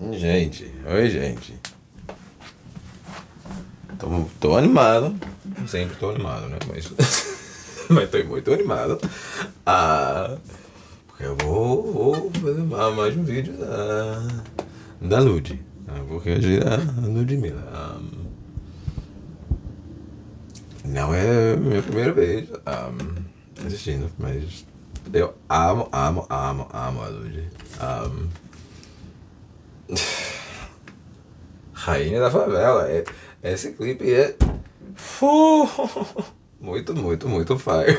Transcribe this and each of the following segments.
Gente, oi gente. Tô, tô animado. Sempre tô animado, né? Mas, mas tô muito animado. Ah, porque eu vou, vou fazer mais um vídeo da, da Lud. Ah, porque hoje é a Ludmilla. Ah, não é minha primeira vez um, assistindo, mas eu amo, amo, amo, amo a Lud. Um, Rainha da Favela. É, esse clipe é. muito, muito, muito fire.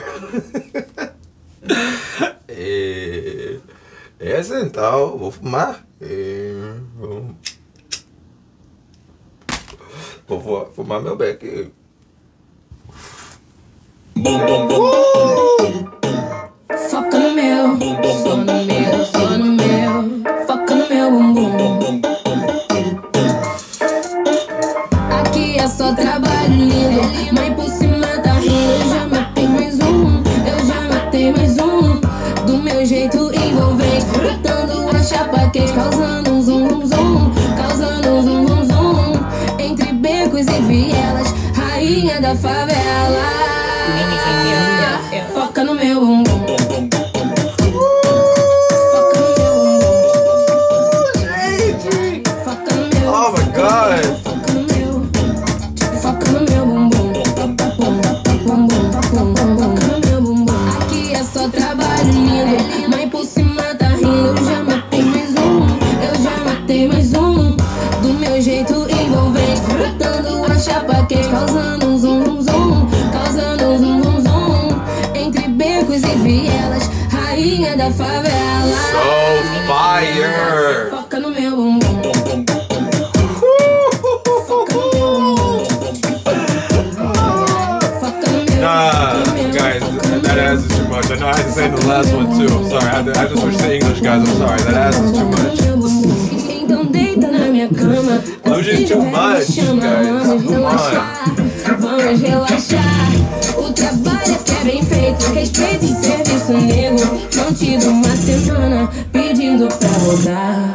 e, essa então, vou fumar. E, vou, vou fumar meu beck. Bum, bum, bum. Da favela. Foca no meu bumbum. No meu bumbum. Nah, guys, that ass is too much. I know I had to say in the last one too. I'm sorry. I, had to, I just switched to English, guys. I'm sorry. That ass is too much. Então. Love you too much, guys. Come relaxar. Vamos relaxar. O trabalho é bem feito. Respeito e serviço nego. Não te dou uma semana pedindo pra voltar.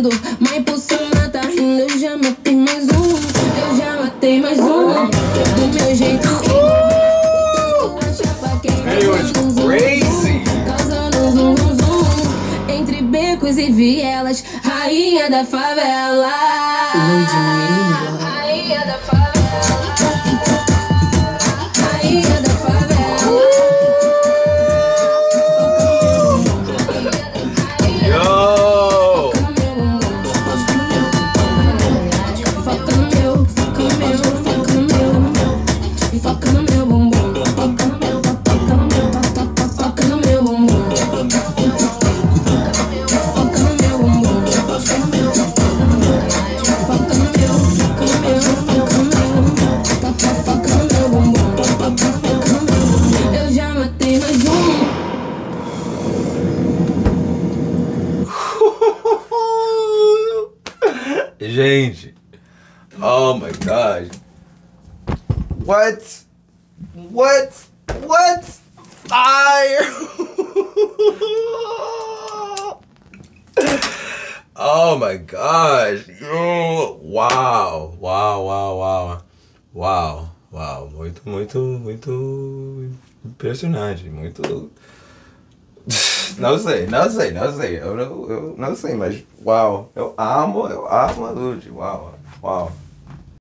Lindo, mãe por cima tá rindo. Eu já matei mais um, eu já matei mais um. Do meu jeito, it's crazy! Um Entre becos e vielas Rainha da favela. Rainha da favela Gente. Oh my god. What? What? What? Fire! oh my gosh. Yo. Wow. Wow, wow, wow. Wow. Wow. Muito, muito, muito impressionante. Muito. Não sei, não sei, não sei. Eu eu não sei, mas uau. Eu amo, eu amo a Lud. Uau, uau.